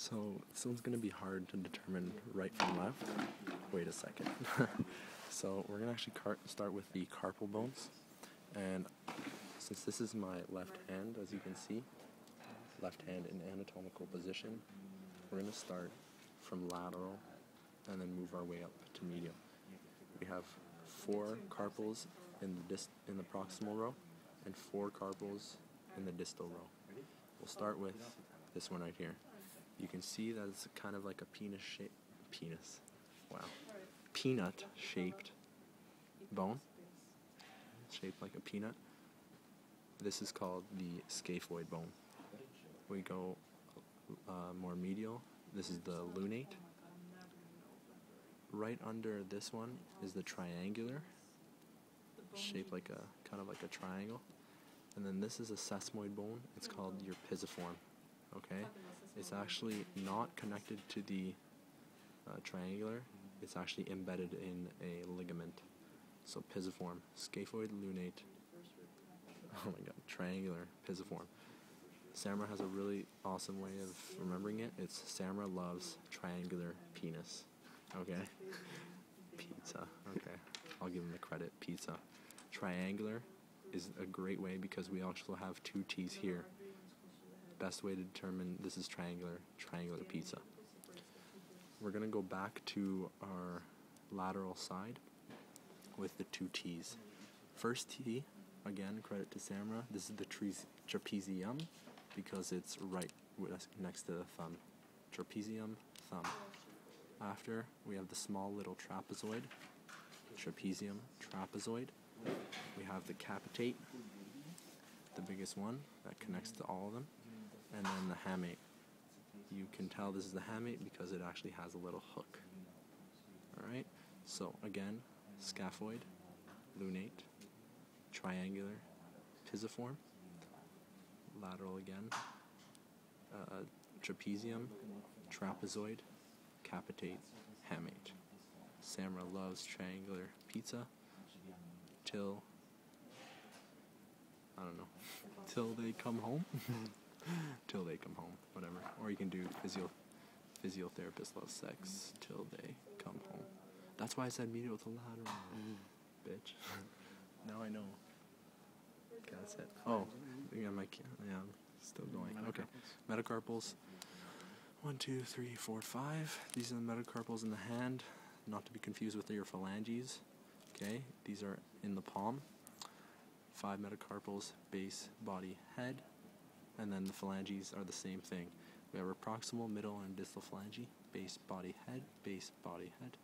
So this one's gonna be hard to determine right from left. Wait a second. so we're gonna actually car- start with the carpal bones, and since this is my left hand, as you can see, left hand in anatomical position, we're gonna start from lateral, and then move our way up to medial. We have four carpals in the in the proximal row, and four carpals in the distal row. We'll start with this one right here. You can see that it's kind of like a penis shape. Penis. Wow. Peanut shaped bone. Shaped like a peanut. This is called the scaphoid bone. We go uh, more medial. This is the lunate. Right under this one is the triangular, shaped like a kind of like a triangle. And then this is a sesamoid bone. It's called your pisiform. Okay, it's actually not connected to the uh, triangular. It's actually embedded in a ligament. So pisiform, scaphoid lunate. Oh my god, triangular pisiform. Samra has a really awesome way of remembering it. It's Samra loves triangular penis. Okay? Pizza. Okay. I'll give him the credit. Pizza. Triangular is a great way because we also have two T's here. Best way to determine this is triangular, triangular pizza. We're going to go back to our lateral side with the two T's. First T, again, credit to Samra. This is the trapezium because it's right next to the thumb. Trapezium, thumb. After, we have the small little trapezoid, trapezium, trapezoid. We have the capitate, the biggest one that connects to all of them, and then the hamate. You can tell this is the hamate because it actually has a little hook. Alright, so again, scaphoid, lunate, triangular, pisiform, lateral again, uh, trapezium, trapezoid, capitate, hamate. Samra loves triangular pizza till I don't know till they come home. till they come home, whatever. Or you can do physio physiotherapist love sex till they come home. That's why I said medial to lateral, bitch. now I know. Okay, that's it. Oh, yeah, my yeah, I'm still going. Okay, metacarpals. One, two, three, four, five. These are the metacarpals in the hand, not to be confused with your phalanges. Okay, these are in the palm. Five metacarpals, base, body, head, and then the phalanges are the same thing. We have our proximal, middle, and distal phalange, base, body, head, base, body, head.